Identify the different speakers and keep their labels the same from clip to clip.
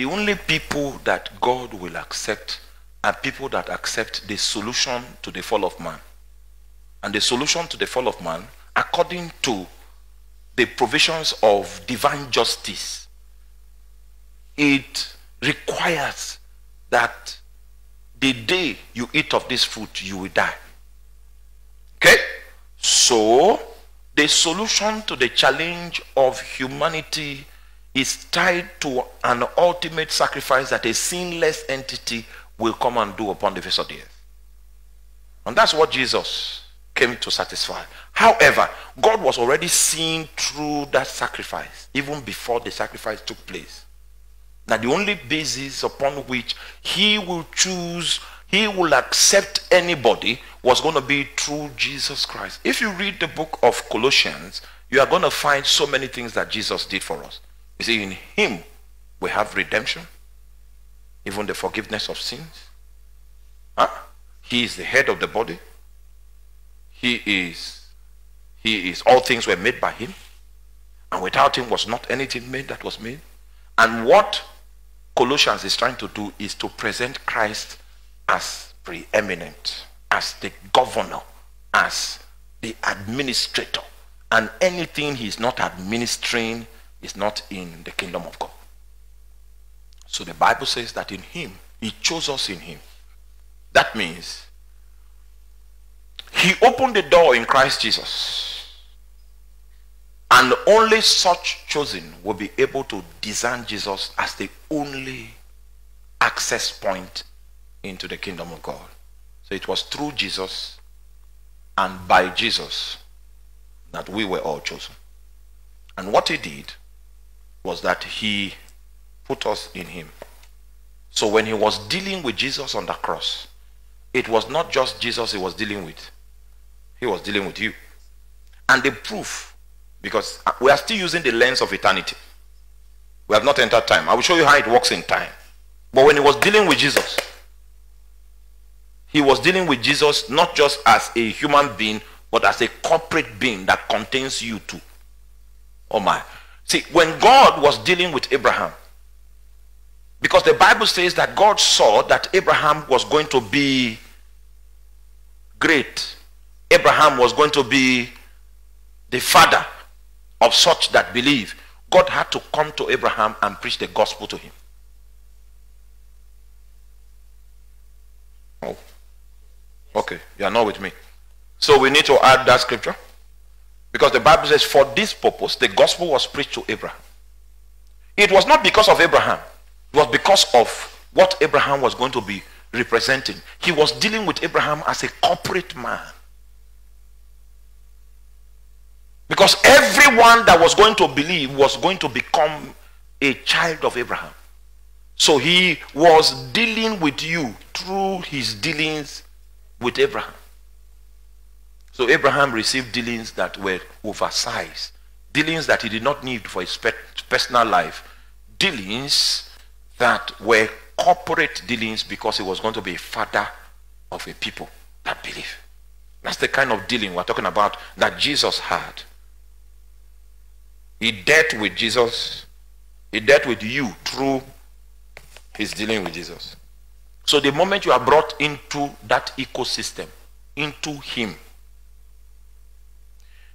Speaker 1: the only people that God will accept are people that accept the solution to the fall of man. And the solution to the fall of man, according to the provisions of divine justice, it requires that the day you eat of this fruit, you will die. Okay? So, the solution to the challenge of humanity is tied to an ultimate sacrifice that a sinless entity will come and do upon the face of the earth. And that's what Jesus came to satisfy. However, God was already seeing through that sacrifice even before the sacrifice took place. Now, the only basis upon which he will choose, he will accept anybody was going to be through Jesus Christ. If you read the book of Colossians, you are going to find so many things that Jesus did for us. You see, in him we have redemption, even the forgiveness of sins. Huh? He is the head of the body. He is, he is, all things were made by him. And without him was not anything made that was made. And what Colossians is trying to do is to present Christ as preeminent, as the governor, as the administrator. And anything he's not administering is not in the kingdom of God. So the Bible says that in him, he chose us in him. That means he opened the door in Christ Jesus. And only such chosen will be able to design Jesus as the only access point into the kingdom of God. So it was through Jesus and by Jesus that we were all chosen. And what he did was that he put us in him. So when he was dealing with Jesus on the cross, it was not just Jesus he was dealing with. He was dealing with you. And the proof, because we are still using the lens of eternity. We have not entered time. I will show you how it works in time. But when he was dealing with Jesus, he was dealing with Jesus not just as a human being, but as a corporate being that contains you too. Oh my. See, when God was dealing with Abraham, because the Bible says that God saw that Abraham was going to be great. Abraham was going to be the father of such that believe. God had to come to Abraham and preach the gospel to him. Oh. Okay, you are not with me. So we need to add that scripture. Because the Bible says, for this purpose, the gospel was preached to Abraham. It was not because of Abraham. It was because of what Abraham was going to be representing. He was dealing with Abraham as a corporate man. Because everyone that was going to believe was going to become a child of Abraham. So he was dealing with you through his dealings with Abraham. So Abraham received dealings that were oversized, dealings that he did not need for his personal life, dealings that were corporate dealings because he was going to be a father of a people that believe. That's the kind of dealing we're talking about that Jesus had. He dealt with Jesus. He dealt with you through his dealing with Jesus. So the moment you are brought into that ecosystem, into him,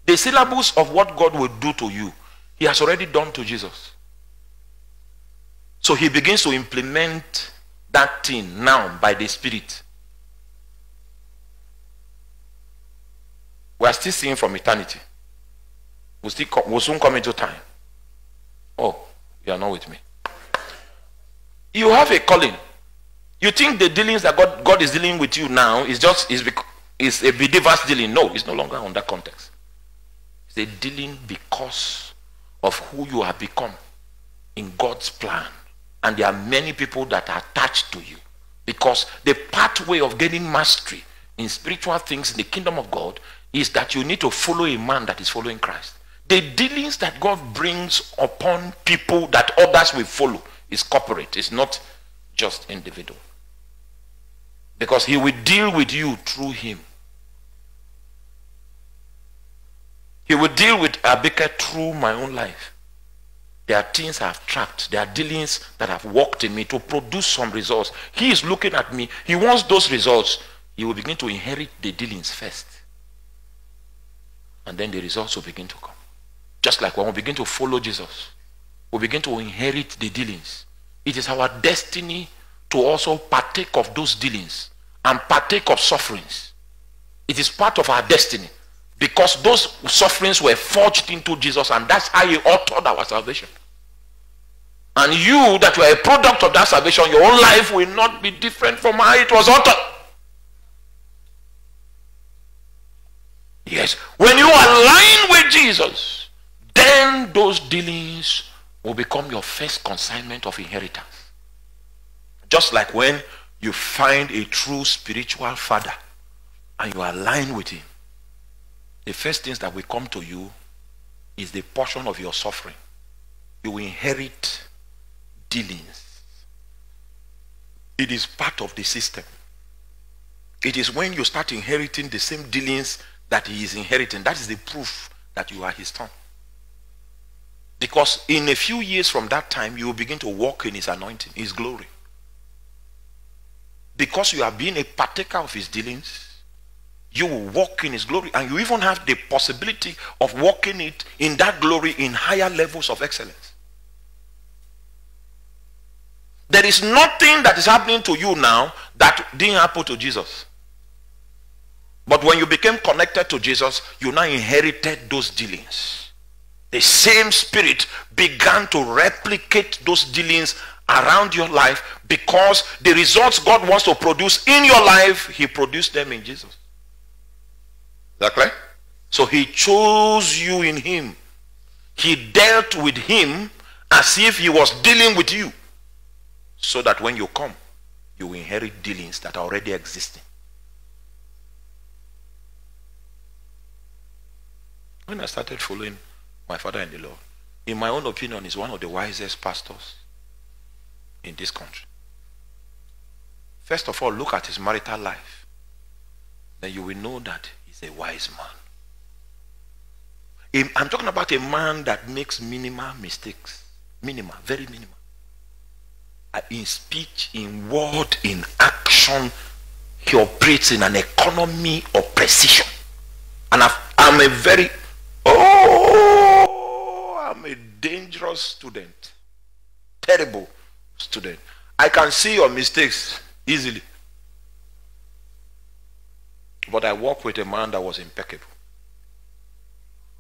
Speaker 1: the syllabus of what God will do to you, he has already done to Jesus. So he begins to implement that thing now by the Spirit. We are still seeing from eternity. We'll, still come, we'll soon come into time. Oh, you are not with me. You have a calling. You think the dealings that God, God is dealing with you now is just is, is a believers dealing. No, it's no longer on that context. They're dealing because of who you have become in God's plan. And there are many people that are attached to you. Because the pathway of getting mastery in spiritual things in the kingdom of God is that you need to follow a man that is following Christ. The dealings that God brings upon people that others will follow is corporate, it's not just individual. Because he will deal with you through him. He will deal with Abika through my own life. There are things I have trapped. There are dealings that have worked in me to produce some results. He is looking at me. He wants those results. He will begin to inherit the dealings first. And then the results will begin to come. Just like when we begin to follow Jesus, we begin to inherit the dealings. It is our destiny to also partake of those dealings and partake of sufferings. It is part of our destiny because those sufferings were forged into Jesus and that's how he authored our salvation. And you that were a product of that salvation, your own life will not be different from how it was authored. Yes. When you align with Jesus, then those dealings will become your first consignment of inheritance. Just like when you find a true spiritual father and you align with him, the first things that will come to you is the portion of your suffering. You will inherit dealings. It is part of the system. It is when you start inheriting the same dealings that he is inheriting. That is the proof that you are his son. Because in a few years from that time, you will begin to walk in his anointing, his glory. Because you are being a partaker of his dealings, you will walk in his glory and you even have the possibility of walking it in that glory in higher levels of excellence. There is nothing that is happening to you now that didn't happen to Jesus. But when you became connected to Jesus, you now inherited those dealings. The same spirit began to replicate those dealings around your life because the results God wants to produce in your life, he produced them in Jesus. That clear? So he chose you in him. He dealt with him as if he was dealing with you. So that when you come, you inherit dealings that are already existing. When I started following my father in the Lord, in my own opinion, he's one of the wisest pastors in this country. First of all, look at his marital life. Then you will know that he's a wise man. I'm talking about a man that makes minimal mistakes. Minimal, very minimal. Uh, in speech, in word, in action, he operates in an economy of precision. And i am a very, oh, I'm a dangerous student. Terrible student. I can see your mistakes easily. But I work with a man that was impeccable.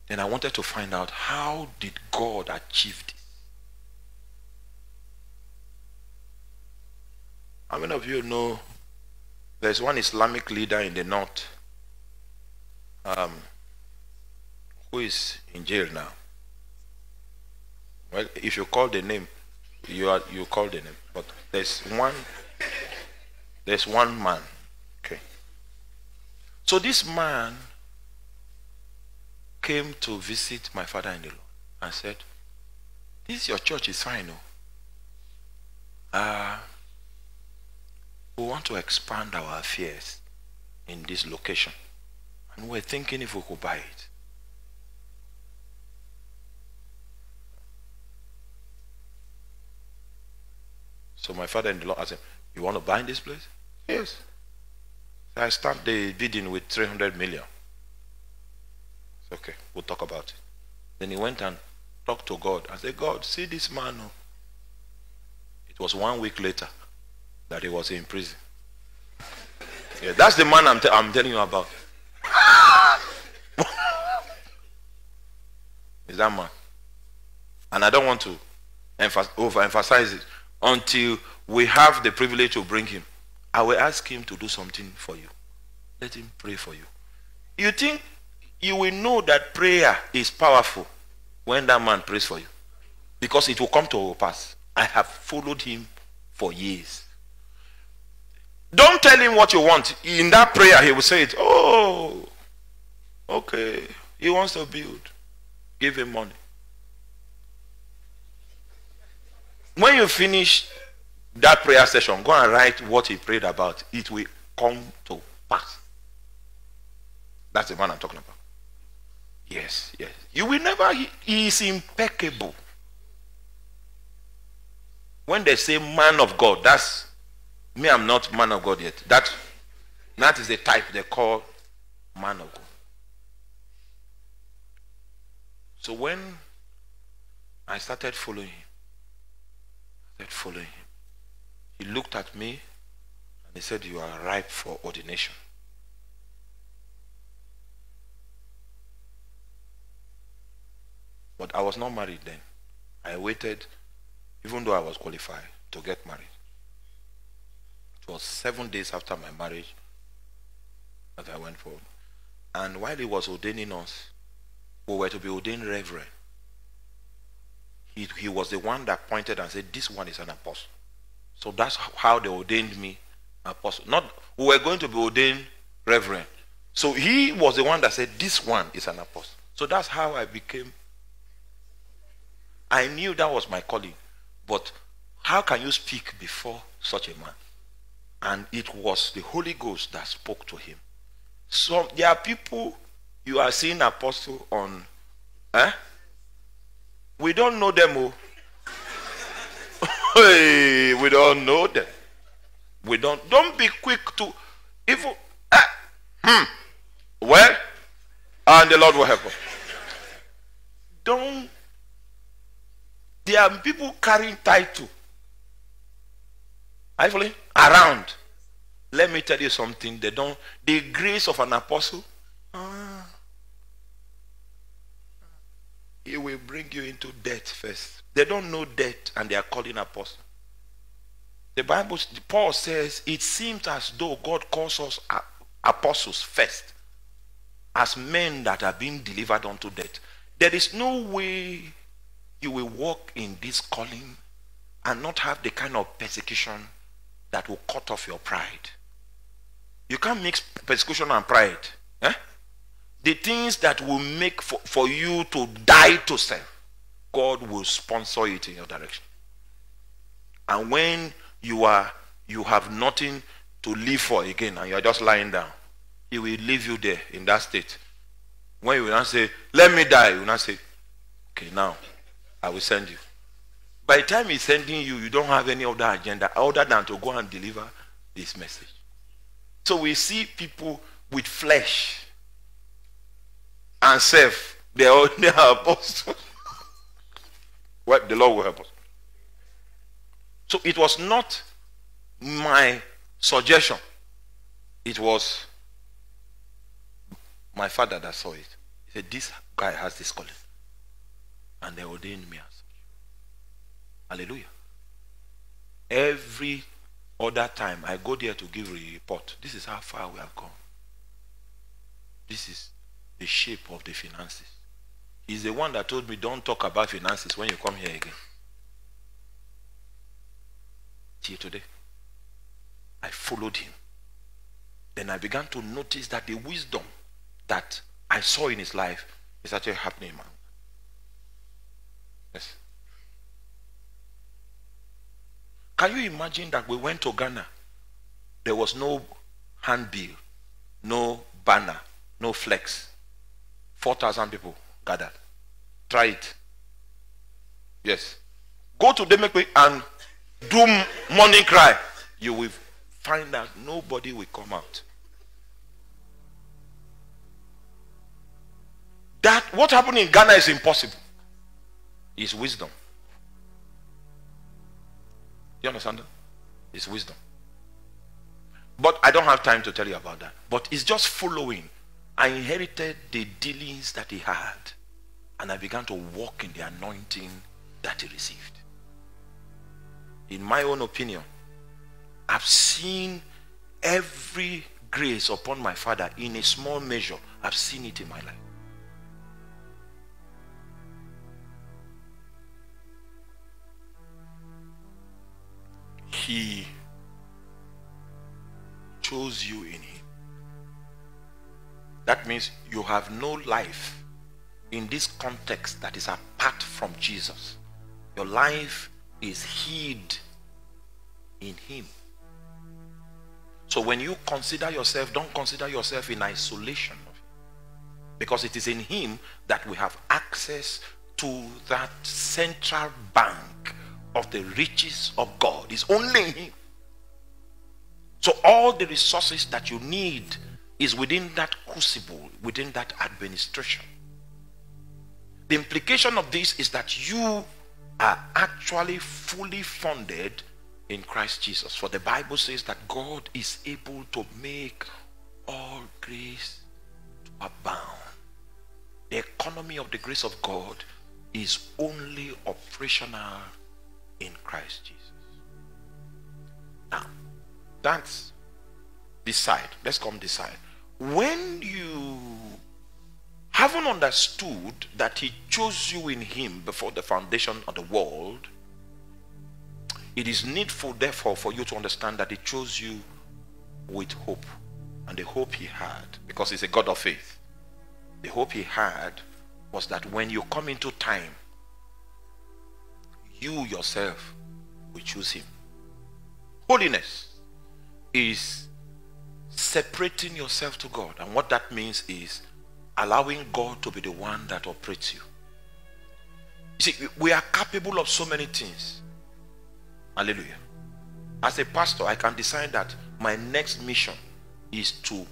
Speaker 1: And I wanted to find out how did God achieve this? How many of you know there's one Islamic leader in the north um, who is in jail now? Well, if you call the name, you are you call the name. But there's one there's one man. So this man came to visit my father in the law and said, This your church is fine? Uh, we want to expand our affairs in this location. And we're thinking if we could buy it. So my father-in-law asked him, you want to buy this place? Yes. I start the bidding with 300 million. It's okay, we'll talk about it. Then he went and talked to God and said, God, see this man. Oh. It was one week later that he was in prison. Yeah, that's the man I'm, I'm telling you about. Is that man? And I don't want to overemphasize it until we have the privilege to bring him. I will ask him to do something for you. Let him pray for you. You think you will know that prayer is powerful when that man prays for you. Because it will come to pass. I have followed him for years. Don't tell him what you want. In that prayer, he will say it. Oh, okay. He wants to build. Give him money. When you finish that prayer session, go and write what he prayed about. It will come to pass. That's the man I'm talking about. Yes, yes. You will never, he, he is impeccable. when they say man of God, that's me, I'm not man of God yet. That, that is the type they call man of God. So when I started following him, I started following him, he looked at me and he said, You are ripe for ordination. But I was not married then. I waited, even though I was qualified, to get married. It was seven days after my marriage that I went forward. And while he was ordaining us, we were to be ordained reverend. He, he was the one that pointed and said, This one is an apostle. So that's how they ordained me apostle. Not we were going to be ordained reverend. So he was the one that said, This one is an apostle. So that's how I became. I knew that was my calling. But how can you speak before such a man? And it was the Holy Ghost that spoke to him. So there are people you are seeing apostle on. Eh? We don't know them. Oh. Hey, we don't know them. We don't. Don't be quick to even. Eh, hmm. Well, and the Lord will help us. Don't. There are people carrying title. You following? Around. Let me tell you something. They don't. The grace of an apostle. Ah, he will bring you into death first. They don't know death and they are calling apostle. The Bible, Paul says, it seems as though God calls us apostles first as men that are being delivered unto death. There is no way you will walk in this calling and not have the kind of persecution that will cut off your pride. You can't mix persecution and pride. Eh? The things that will make for, for you to die to self, God will sponsor it in your direction. And when you are you have nothing to live for again and you are just lying down, He will leave you there in that state. When you will not say, Let me die, you will not say, Okay, now I will send you. By the time he's sending you, you don't have any other agenda other than to go and deliver this message. So we see people with flesh and self. They are, they are apostles. well, the Lord will help us. So it was not my suggestion. It was my father that saw it. He said, This guy has this calling. And they ordained me as such. Hallelujah. Every other time I go there to give a report. This is how far we have gone. This is the shape of the finances. He's the one that told me don't talk about finances when you come here again. Till today. I followed him. Then I began to notice that the wisdom that I saw in his life is actually happening, man. Yes. Can you imagine that we went to Ghana? There was no handbill, no banner, no flex. 4,000 people gathered. Try it. Yes. Go to Demekwe and do morning cry. You will find that nobody will come out. That what happened in Ghana is impossible. It's wisdom. You understand? It's wisdom. But I don't have time to tell you about that. But it's just following. I inherited the dealings that he had. And I began to walk in the anointing that he received. In my own opinion, I've seen every grace upon my father in a small measure. I've seen it in my life. He chose you in Him. That means you have no life in this context that is apart from Jesus. Your life is hid in Him. So when you consider yourself, don't consider yourself in isolation of Him. Because it is in Him that we have access to that central bank of the riches of God is only in Him. So all the resources that you need is within that crucible, within that administration. The implication of this is that you are actually fully funded in Christ Jesus. For the Bible says that God is able to make all grace to abound. The economy of the grace of God is only operational in Christ Jesus. Now, that's side. Let's come side. When you haven't understood that he chose you in him before the foundation of the world, it is needful, therefore, for you to understand that he chose you with hope. And the hope he had, because he's a God of faith, the hope he had was that when you come into time, you yourself will choose him. Holiness is separating yourself to God. And what that means is allowing God to be the one that operates you. You see, we are capable of so many things. Hallelujah. As a pastor, I can decide that my next mission is to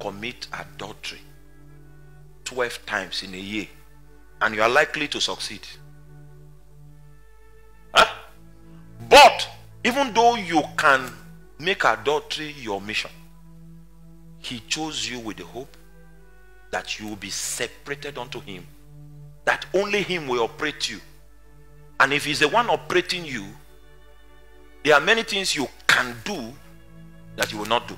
Speaker 1: commit adultery 12 times in a year. And you are likely to succeed. Huh? But even though you can make adultery your mission, he chose you with the hope that you will be separated unto him. That only him will operate you. And if he's the one operating you, there are many things you can do that you will not do.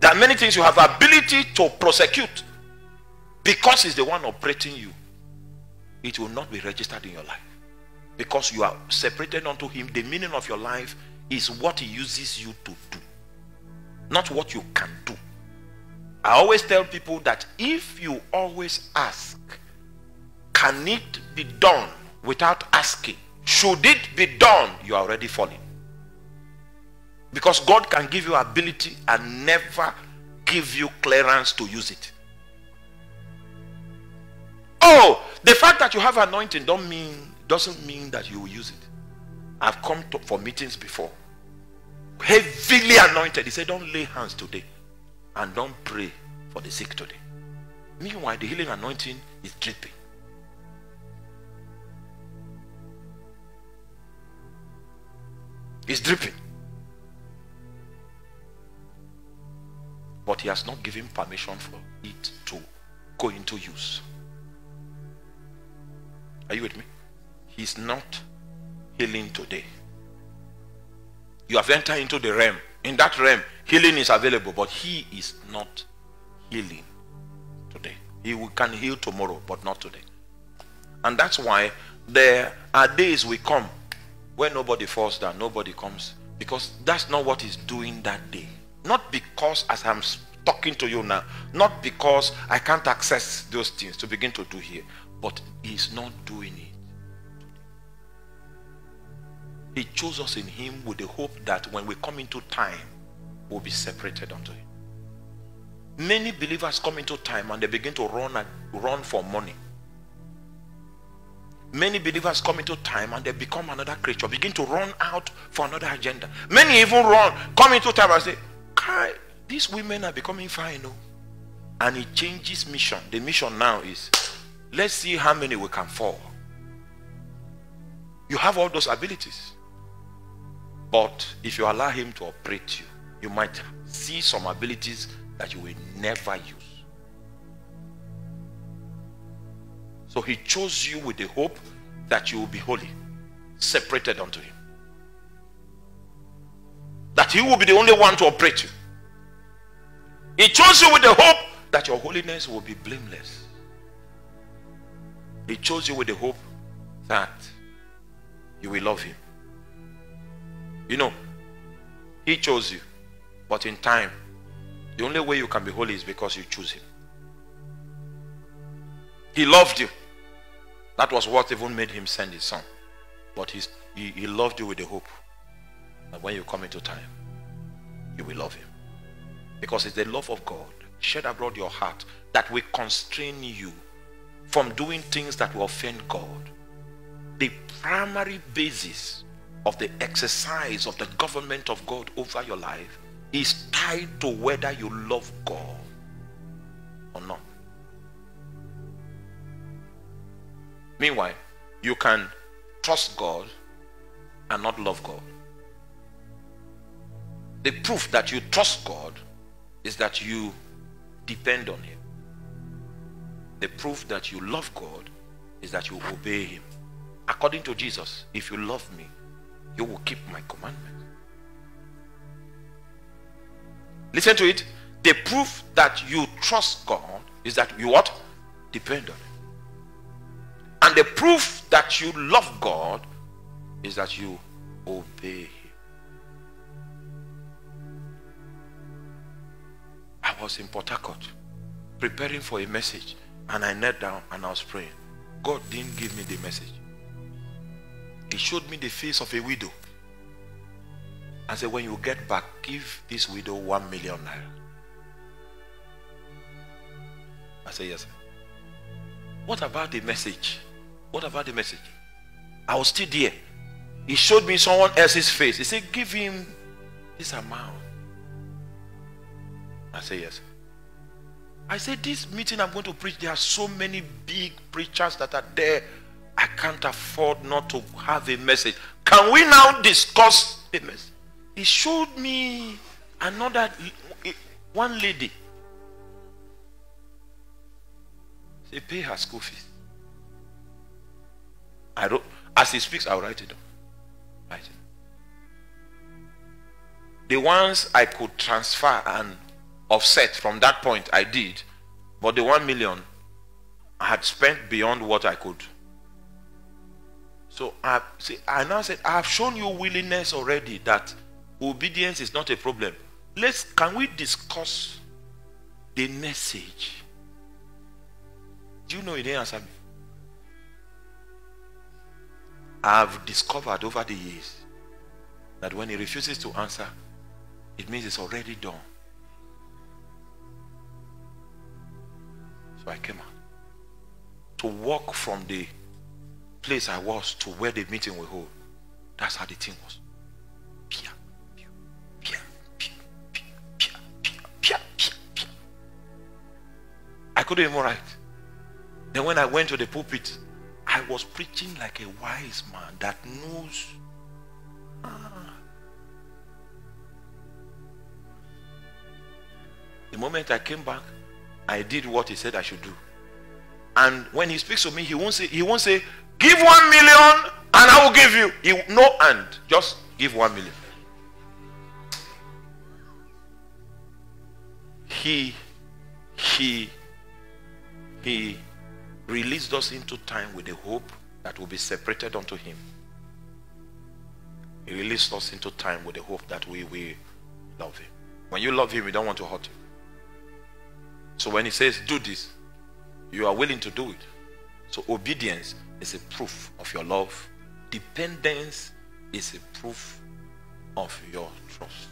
Speaker 1: There are many things you have ability to prosecute because he's the one operating you. It will not be registered in your life because you are separated unto him. The meaning of your life is what he uses you to do, not what you can do. I always tell people that if you always ask, can it be done without asking, should it be done, you are already falling. Because God can give you ability and never give you clearance to use it. Oh, the fact that you have anointing don't mean doesn't mean that you will use it. I've come to, for meetings before. Heavily anointed. He said, Don't lay hands today. And don't pray for the sick today. Meanwhile, the healing anointing is dripping. It's dripping. But he has not given permission for it to go into use. Are you with me? He's not healing today. You have entered into the realm. In that realm, healing is available, but he is not healing today. He can heal tomorrow, but not today. And that's why there are days we come where nobody falls down, nobody comes. Because that's not what he's doing that day. Not because as I'm talking to you now, not because I can't access those things to begin to do here, but he's not doing it. He chose us in him with the hope that when we come into time, we'll be separated unto him. Many believers come into time and they begin to run and run for money. Many believers come into time and they become another creature, begin to run out for another agenda. Many even run, come into time and say, Kai, these women are becoming fine. No? And it changes mission. The mission now is let's see how many we can fall. You have all those abilities. But if you allow him to operate you, you might see some abilities that you will never use. So he chose you with the hope that you will be holy, separated unto him. That he will be the only one to operate you. He chose you with the hope that your holiness will be blameless. He chose you with the hope that you will love him. You know, he chose you. But in time, the only way you can be holy is because you choose him. He loved you. That was what even made him send his son. But he, he loved you with the hope that when you come into time, you will love him. Because it's the love of God shed abroad your heart that will constrain you from doing things that will offend God. the primary basis of the exercise of the government of God over your life is tied to whether you love God or not. Meanwhile, you can trust God and not love God. The proof that you trust God is that you depend on Him. The proof that you love God is that you obey Him. According to Jesus, if you love me, you will keep my commandments. Listen to it. The proof that you trust God is that you what? Depend on Him. And the proof that you love God is that you obey Him. I was in Port Harcourt preparing for a message and I knelt down and I was praying. God didn't give me the message. He showed me the face of a widow. I said, when you get back, give this widow one million naira. I said, yes. Sir. What about the message? What about the message? I was still there. He showed me someone else's face. He said, give him this amount. I said, yes. I said, this meeting I'm going to preach, there are so many big preachers that are there. I can't afford not to have a message. Can we now discuss the message? He showed me another eh, one lady. Say, pay her school fees. I wrote, as he speaks, I'll write it down. Write it. The ones I could transfer and offset from that point, I did. But the one million I had spent beyond what I could. So I see I now said, I have shown you willingness already that obedience is not a problem. Let's can we discuss the message? Do you know he didn't answer me? I have discovered over the years that when he refuses to answer, it means it's already done. So I came out to walk from the place I was to where the meeting will hold. That's how the thing was. I couldn't even write. Then when I went to the pulpit, I was preaching like a wise man that knows. Ah. The moment I came back, I did what he said I should do. And when he speaks to me, he won't say, he won't say, give one million and I will give you. He, no and just give one million. He, he, he released us into time with the hope that will be separated unto him. He released us into time with the hope that we will love him. When you love him, you don't want to hurt him. So when he says, do this, you are willing to do it. So obedience is a proof of your love. Dependence is a proof of your trust.